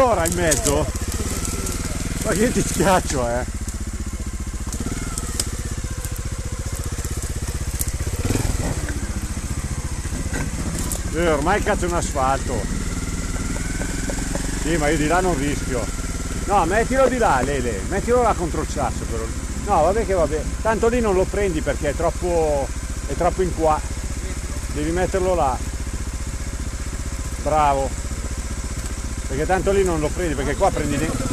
Allora in mezzo. Ma che ti schiaccio eh. Eh, ormai cazzo un asfalto. Sì, ma io di là non rischio. No, mettilo di là, Lele, mettilo là contro il sasso però. No, vabbè che vabbè. Tanto lì non lo prendi perché è troppo. è troppo in qua. Devi metterlo là. Bravo. Perché tanto lì non lo prendi, perché qua prendi dentro.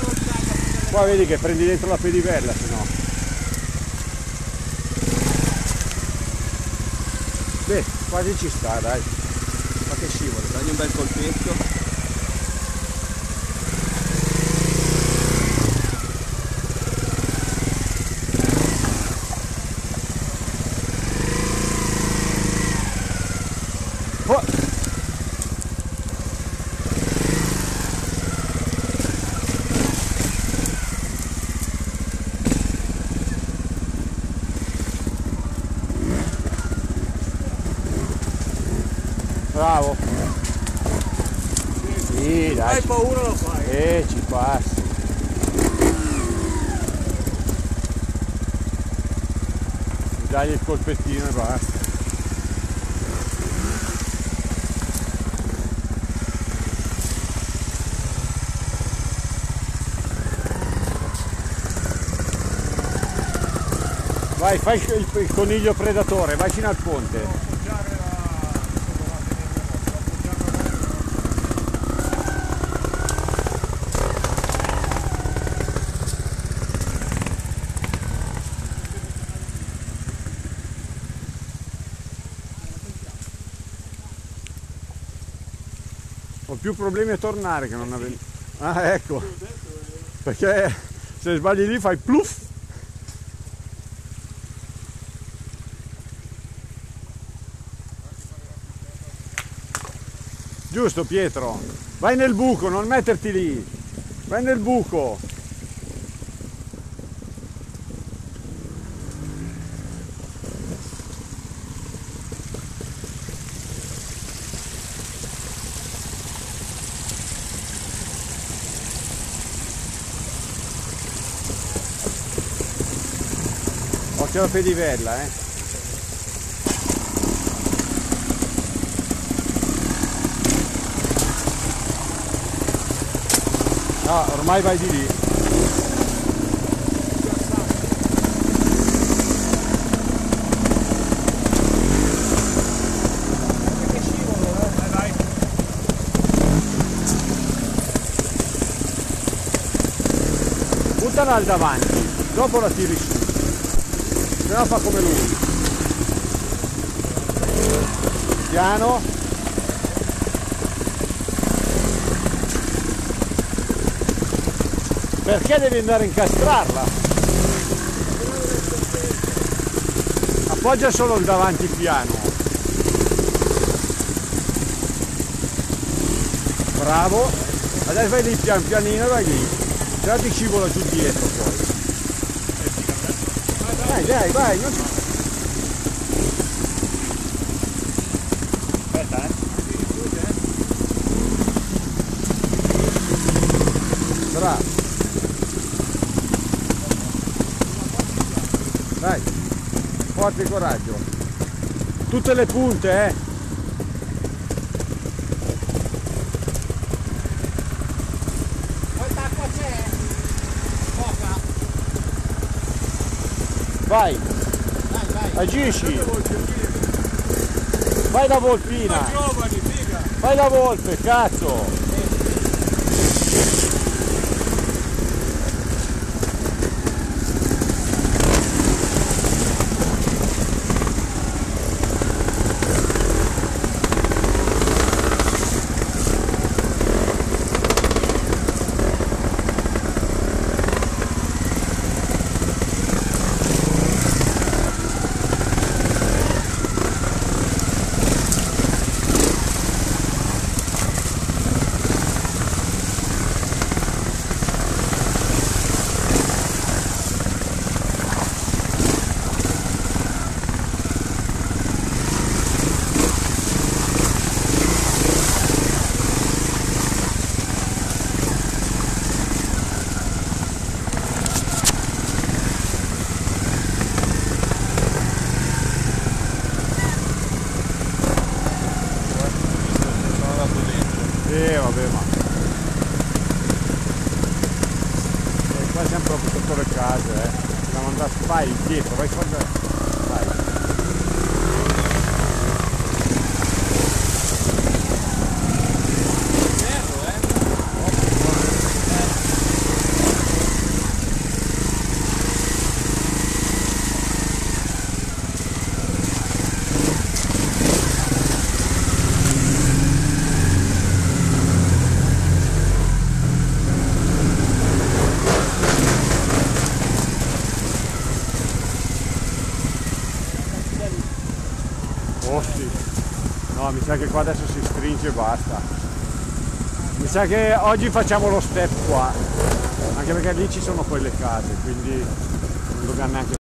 Qua vedi che prendi dentro la pedivella, se no. Beh, quasi ci sta, dai. Ma che scivola, dagli un bel colpetto. Bravo. Sì, dai. Hai paura lo fai. Eh, ci passi. Dai il colpettino e basta. Vai, fai il, il- coniglio predatore, vai fino al ponte. Ho più problemi a tornare che non avere. Ah ecco. Perché se sbagli lì fai pluff. Giusto Pietro. Vai nel buco, non metterti lì. Vai nel buco. Occhio alla pedivella, eh. No, ormai vai di lì. Buttala al davanti, dopo la tiri su. Se no fa come lui. Piano. Perché devi andare a incastrarla? Appoggia solo il davanti piano. Bravo. Adesso vai lì pian pianino, vai lì. Se no ti scivola giù dietro poi. Dai, dai, vai, non ci... Aspetta, eh. Bravo. Dai, forte coraggio. Tutte le punte, eh. Vai, agisci. Vai da Volpina. Vai da Volpe, cazzo. qua siamo proprio sotto le case eh. siamo andati vai dietro vai qua vai Sì. No, mi sa che qua adesso si stringe e basta. Mi sa che oggi facciamo lo step qua. Anche perché lì ci sono quelle case, quindi non dobbiamo neanche